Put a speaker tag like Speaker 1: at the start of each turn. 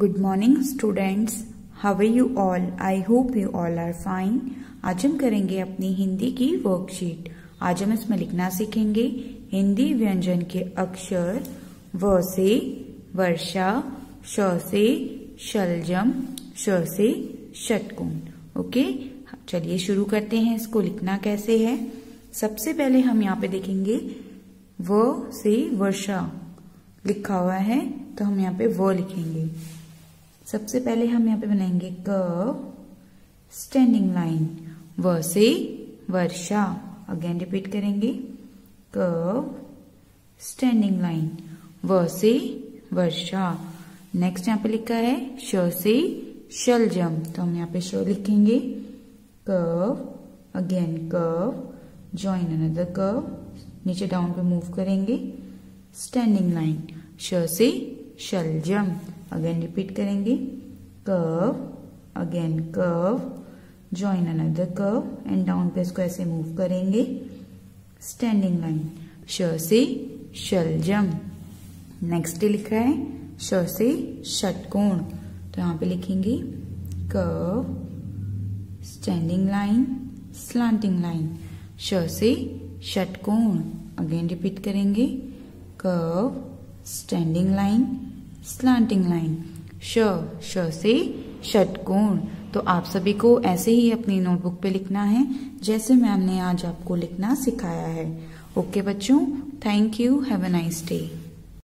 Speaker 1: Good morning students are you all I hope you all are fine आज हम करेंगे अपनी हिंदी की वर्कशीट आज हम इसमें लिखना सीखेंगे हिंदी व्यंजन के अक्षर व से वर्षा, श से शलजम, श से षटकोण ओके चलिए शुरू करते हैं इसको लिखना कैसे है. सबसे पहले हम यहाँ पे देखेंगे व से वर्षा लिखा हुआ है तो हम यहाँ पे व लिखेंगे. सबसे पहले हम यहाँ पे बनाएँगे क स्टैंडिंग लाइन व से वर्षा। अगेन रिपीट करेंगे। क स्टैंडिंग लाइन व से वर्षा। नेक्स्ट यहाँ पे लिखा है, श से शलजम तो हम यहाँ पे श लिखेंगे। Curve again curve join another curve नीचे डाउन पे मूव करेंगे। स्टैंडिंग लाइन श से शलजम अगेन रिपीट करेंगे. Curve again curve join another curve and down पे इसको ऐसे मूव करेंगे. स्टैंडिंग लाइन श से शलजम नेक्स्ट लिखा है. श से षटकोण तो यहाँ पे लिखेंगे. Curve standing line slanting line श से षटकोण अगेन रिपीट करेंगे. Curve standing line slanting line श श से षटकोण तो आप सभी को ऐसे ही अपनी नोटबुक पे लिखना है, जैसे मैम ने आज आपको लिखना सिखाया है. ओके बच्चों thank you have a nice day